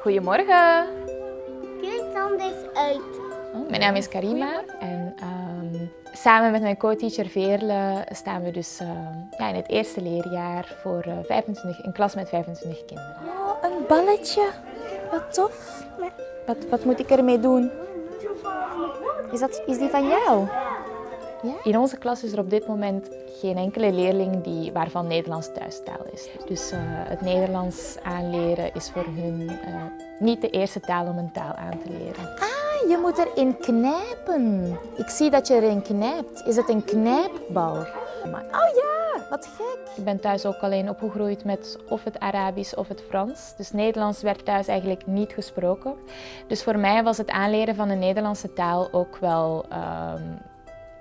Goedemorgen. Kijk anders uit. Mijn naam is Karima en ehm, samen met mijn co-teacher Veerle staan we dus ehm, ja, in het eerste leerjaar voor eh, 25, een klas met 25 kinderen. Oh, een balletje. Wat tof. Wat, wat moet ik ermee doen? Is, dat, is die van jou? Ja? In onze klas is er op dit moment geen enkele leerling die, waarvan Nederlands thuistaal is. Dus eh, het Nederlands aanleren is voor hun eh, niet de eerste taal om een taal aan te leren. Ah, je moet erin knijpen. Ik zie dat je erin knijpt. Is het een knijpbal? Maar- Oh ja, wat gek. Ik ben thuis ook alleen opgegroeid met of het Arabisch of het Frans. Dus Nederlands werd thuis eigenlijk niet gesproken. Dus voor mij was het aanleren van de Nederlandse taal ook wel ehm,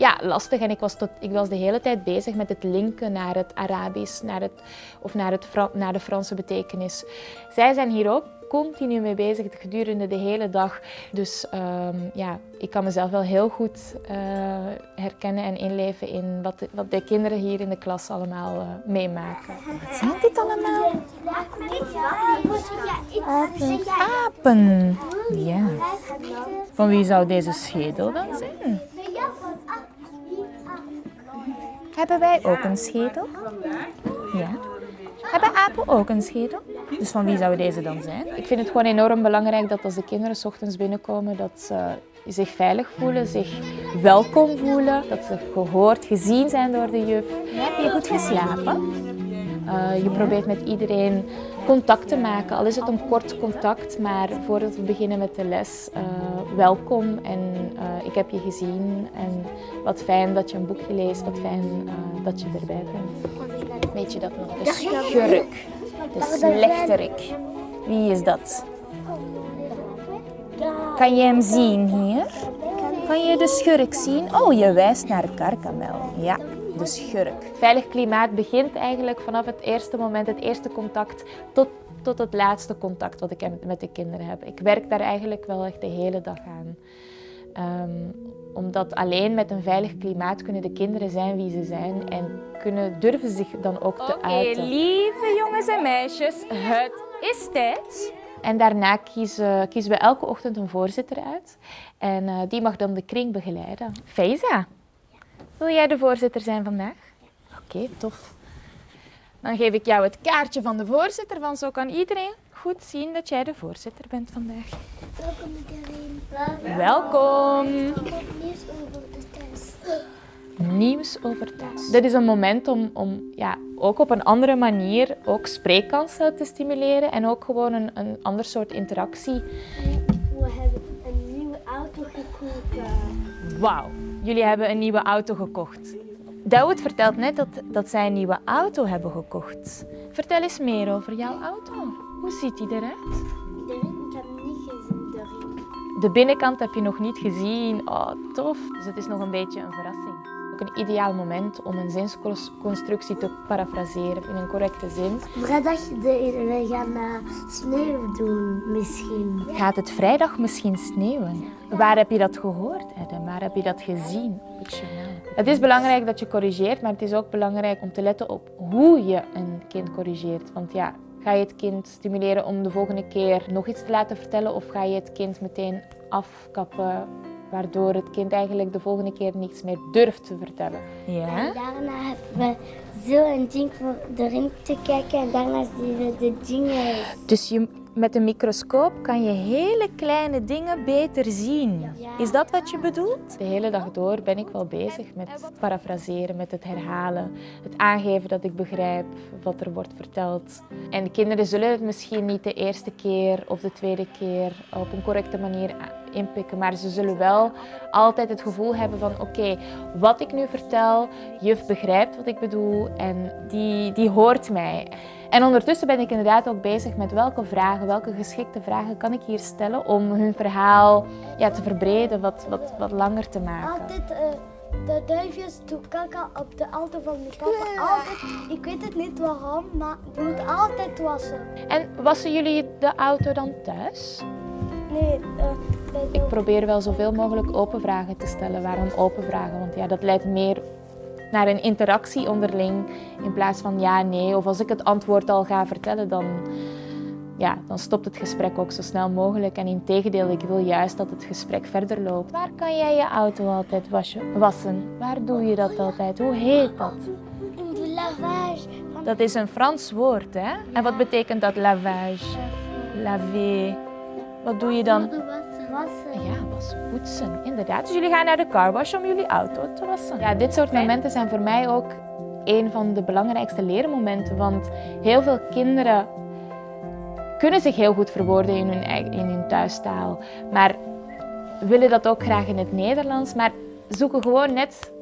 ja, lastig. En ik was, tot, ik was de hele tijd bezig met het linken naar het Arabisch naar het, of naar, het naar de Franse betekenis. Zij zijn hier ook continu mee bezig gedurende de hele dag. Dus ehm, ja, ik kan mezelf wel heel goed eh, herkennen en inleven in wat de, wat de kinderen hier in de klas allemaal eh, meemaken. Wat zijn dit allemaal? Apen. Ja. Van wie zou deze schedel dan zijn? Hebben wij ook een schedel? Ja. Hebben apen ook een schedel? Dus van wie zou deze dan zijn? Ik vind het gewoon enorm belangrijk dat als de kinderen 's ochtends binnenkomen, dat ze zich veilig voelen, zich welkom voelen, dat ze gehoord, gezien zijn door de juf. Heb je goed geslapen? Eh, je probeert met iedereen contact te maken, al is het een kort contact, maar voordat we beginnen met de les, eh, welkom en eh, ik heb je gezien en wat fijn dat je een boekje leest, wat fijn dat je erbij bent. Weet je dat nog? De schurk, de slechterik. Wie is dat? Kan je hem zien hier? Kan je de schurk zien? Oh, je wijst naar karkamel. Ja, de schurk. Veilig klimaat begint eigenlijk vanaf het eerste moment, het eerste contact, tot, tot het laatste contact wat ik met de kinderen heb. Ik werk daar eigenlijk wel echt de hele dag aan. Ehm, omdat alleen met een veilig klimaat kunnen de kinderen zijn wie ze zijn en kunnen durven zich dan ook te uiten. lieve jongens en meisjes, het is tijd. En daarna kiezen, kiezen we elke ochtend een voorzitter uit. En eh, die mag dan de kring begeleiden. Faiza, wil jij de voorzitter zijn vandaag? Oké, tof. Dan geef ik jou het kaartje van de voorzitter, want zo kan iedereen goed zien dat jij de voorzitter bent vandaag. Welkom iedereen. Welkom! Nieuws over de test. Nieuws over thuis. Dit is een moment om, om ja, ook op een andere manier ook spreekkansen te stimuleren en ook gewoon een, een ander soort interactie. We hebben een nieuwe auto gekocht. Wauw, jullie hebben een nieuwe auto gekocht. Dawood vertelt net dat, dat zij een nieuwe auto hebben gekocht. Vertel eens meer over jouw auto. Hoe ziet die eruit? De ik heb niet gezien, de. De binnenkant heb je nog niet gezien. Oh, tof. Dus het is nog een beetje een verrassing. Ook een ideaal moment om een zinsconstructie te parafraseren in een correcte zin. Vrijdag de, we gaan uh, sneeuw doen, misschien. Gaat het vrijdag misschien sneeuwen? Waar heb je dat gehoord, Adam? Waar heb je dat gezien op het journaal? Het is belangrijk dat je corrigeert, maar het is ook belangrijk om te letten op hoe je een kind corrigeert. Want ja, ga je het kind stimuleren om de volgende keer nog iets te laten vertellen of ga je het kind meteen afkappen, waardoor het kind eigenlijk de volgende keer niets meer durft te vertellen? Ja? Daarna hebben we zo een ding voor de ring te kijken en daarna zien we de jingles. Dus je, met een microscoop kan je hele kleine dingen beter zien. Is dat wat je bedoelt? De hele dag door ben ik wel bezig met het parafraseren, met het herhalen, het aangeven dat ik begrijp wat er wordt verteld. En de kinderen zullen het misschien niet de eerste keer of de tweede keer op een correcte manier inpikken, maar ze zullen wel altijd het gevoel hebben van oké, wat ik nu vertel, juf begrijpt wat ik bedoel en die, die hoort mij. En ondertussen ben ik inderdaad ook bezig met welke vragen, welke geschikte vragen kan ik hier stellen om hun verhaal ja, te verbreden, wat, wat, wat langer te maken. Altijd, eh, de duifjes doen kaka op de auto van mijn papa. Altijd, ik weet het niet waarom, maar je moet altijd wassen. En wassen jullie de auto dan thuis? Nee, eh, Ik probeer wel zoveel mogelijk open vragen te stellen. Waarom open vragen? Want ja, dat leidt meer naar een interactie onderling in plaats van ja, nee. Of als ik het antwoord al ga vertellen, dan ja, dan stopt het gesprek ook zo snel mogelijk. En in tegendeel, ik wil juist dat het gesprek verder loopt. Waar kan jij je auto altijd wassen? Waar doe je dat altijd? Hoe heet dat? De lavage. Dat is een Frans woord, hè? En wat betekent dat lavage? Laver. Wat doe je dan? Wassen. Ja, was poetsen. Inderdaad. Dus jullie gaan naar de carwash om jullie auto te wassen. Ja, dit soort momenten zijn voor mij ook een van de belangrijkste leermomenten. Want heel veel kinderen kunnen zich heel goed verwoorden in hun, eigen- in hun thuistaal. Maar willen dat ook graag in het Nederlands. Maar zoeken gewoon net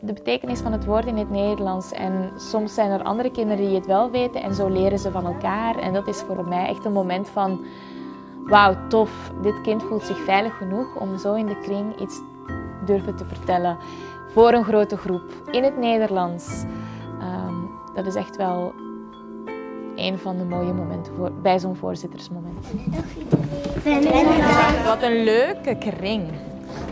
de betekenis van het woord in het Nederlands. En soms zijn er andere kinderen die het wel weten en zo leren ze van elkaar. En dat is voor mij echt een moment van, wauw, tof. Dit kind voelt zich veilig genoeg om zo in de kring iets durven te vertellen. Voor een grote groep, in het Nederlands. Ehm, dat is echt wel een van de mooie momenten voor, bij zo'n voorzittersmoment. Wat een leuke kring.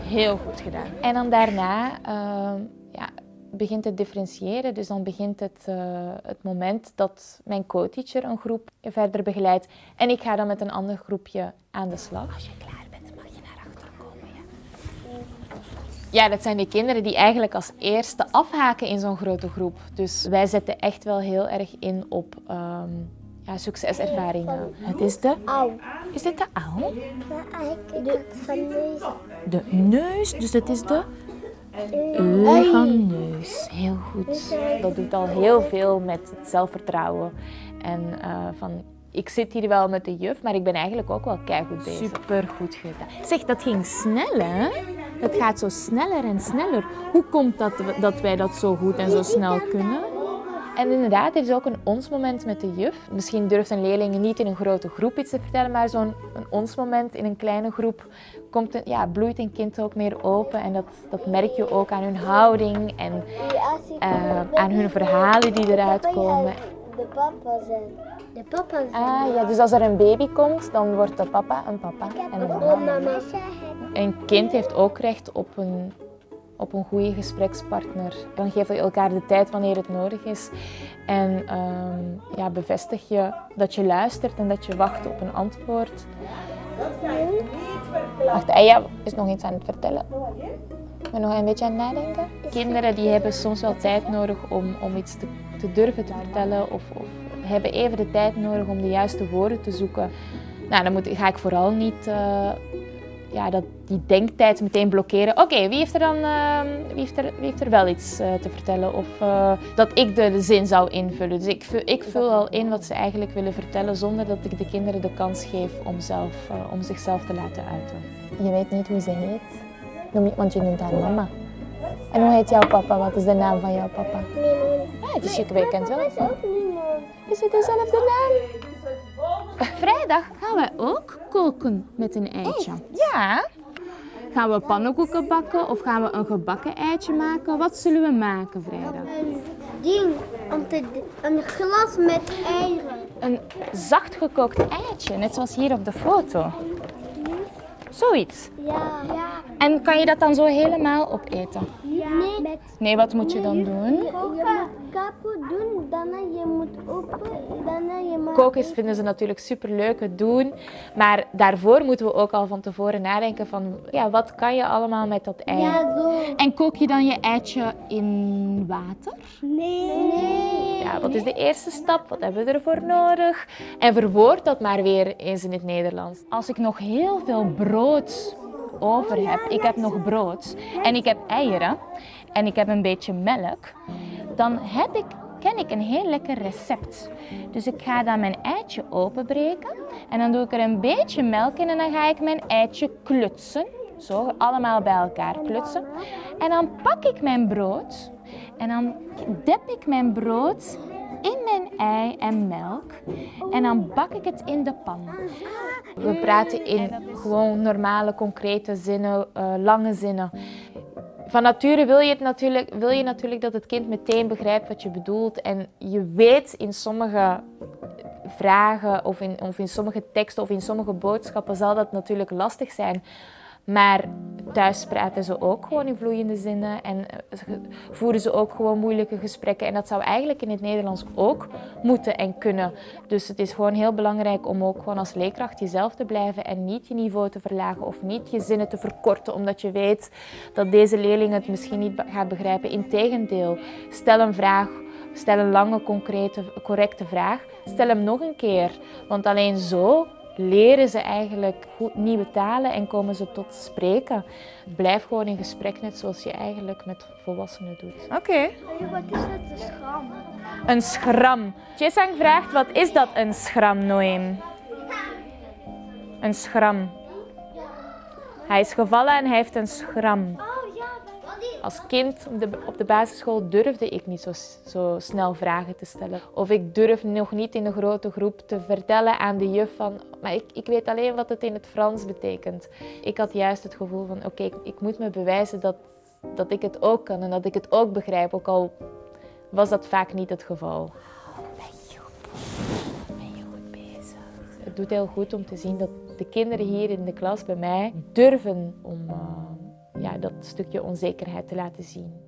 Heel goed gedaan. En dan daarna ehm, ja, begint het differentiëren. Dus dan begint het, eh, het moment dat mijn co-teacher een groep verder begeleidt. En ik ga dan met een ander groepje aan de slag. Als je klaar bent, mag je naar achter komen. Ja, ja dat zijn de kinderen die eigenlijk als eerste afhaken in zo'n grote groep. Dus wij zetten echt wel heel erg in op ehm, ja, succeservaringen. Het is de... Auw. Is dit de ik de van neus. De neus, dus het is de eu van neus. Heel goed. Dat doet al heel veel met het zelfvertrouwen. En eh, van, ik zit hier wel met de juf, maar ik ben eigenlijk ook wel keigoed bezig. Super goed gedaan. Zeg, dat ging snel hè? Dat gaat zo sneller en sneller. Hoe komt dat, dat wij dat zo goed en zo snel kunnen? En inderdaad, er is ook een ons-moment met de juf. Misschien durft een leerling niet in een grote groep iets te vertellen, maar zo'n een ons-moment in een kleine groep komt een, ja, bloeit een kind ook meer open. En dat, dat merk je ook aan hun houding en eh, aan hun verhalen die eruit komen. De papa zijn. De papa zijn. Ah ja, dus als er een baby komt, dan wordt de papa een papa en een mama. Mama. Een kind heeft ook recht op een, op een goede gesprekspartner. Dan geef je elkaar de tijd wanneer het nodig is. En ehm, ja, bevestig je dat je luistert en dat je wacht op een antwoord. Wacht, Aya is nog iets aan het vertellen. Ik ben nog een beetje aan het nadenken. Kinderen die hebben soms wel tijd nodig om, om iets te, te durven te vertellen of, of hebben even de tijd nodig om de juiste woorden te zoeken. Nou, dan moet, ga ik vooral niet eh, ja, dat, die denktijd meteen blokkeren. Oké, wie heeft er dan ehm, wie heeft er, wie heeft er wel iets eh, te vertellen? Of eh, dat ik de, de zin zou invullen. Dus ik vul, ik vul al in wat ze eigenlijk willen vertellen zonder dat ik de kinderen de kans geef om, zelf, eh, om zichzelf te laten uiten. Je weet niet hoe ze heet, Noem je- want je noemt haar mama. En hoe heet jouw papa? Wat is de naam van jouw papa? Ah, dus je kent wel. Is het dezelfde naam? Vrijdag gaan wij ook koken met een eitje. Ja. Gaan we pannenkoeken bakken of gaan we een gebakken eitje maken? Wat zullen we maken vrijdag? Een ding. Om te, een glas met eieren. Een zacht gekookt eitje, net zoals hier op de foto. Zoiets. Ja. Ja. En kan je dat dan zo helemaal opeten? Nee. Nee, wat moet je dan doen? je Daarna je moet open. Daarna je vinden ze natuurlijk super leuk, het doen. Maar daarvoor moeten we ook al van tevoren nadenken van, ja, wat kan je allemaal met dat ei? Ja, zo. En kook je dan je eitje in water? Nee. Nee. Ja, wat is de eerste stap? Wat hebben we ervoor nodig? En verwoord dat maar weer eens in het Nederlands. Als ik nog heel veel brood over heb, ik heb nog brood en ik heb eieren en ik heb een beetje melk, dan heb ik, ken ik een heel lekker recept. Dus ik ga dan mijn eitje openbreken en dan doe ik er een beetje melk in en dan ga ik mijn eitje klutsen. Zo, allemaal bij elkaar klutsen. En dan pak ik mijn brood en dan dep ik mijn brood in mijn ei en melk en dan bak ik het in de pan. We praten in gewoon normale, concrete zinnen, eh, lange zinnen. Van nature wil je, het natuurlijk, wil je natuurlijk dat het kind meteen begrijpt wat je bedoelt. En je weet in sommige vragen of in, of in sommige teksten of in sommige boodschappen zal dat natuurlijk lastig zijn. Maar thuis praten ze ook gewoon in vloeiende zinnen en eh, voeren ze ook gewoon moeilijke gesprekken. En dat zou eigenlijk in het Nederlands ook moeten en kunnen. Dus het is gewoon heel belangrijk om ook gewoon als leerkracht jezelf te blijven en niet je niveau te verlagen of niet je zinnen te verkorten omdat je weet dat deze leerling het misschien niet gaat begrijpen. Integendeel, stel een vraag Stel een lange, concrete, correcte vraag. Stel hem nog een keer. Want alleen zo leren ze eigenlijk goed nieuwe talen en komen ze tot spreken. Blijf gewoon in gesprek, net zoals je eigenlijk met volwassenen doet. Oké. Wat is het, een schram? Een schram. Jesang vraagt, wat is dat een schram, Noem? Een schram. Hij is gevallen en hij heeft een schram. Als kind op de, op de basisschool durfde ik niet zo, zo snel vragen te stellen. Of ik durf nog niet in een grote groep te vertellen aan de juf van... Maar ik, ik weet alleen wat het in het Frans betekent. Ik had juist het gevoel van, oké, ik, ik moet me bewijzen dat, dat ik het ook kan en dat ik het ook begrijp. Ook al was dat vaak niet het geval. Het doet heel goed om te zien dat de kinderen hier in de klas bij mij durven om... eh, ja, dat stukje onzekerheid te laten zien.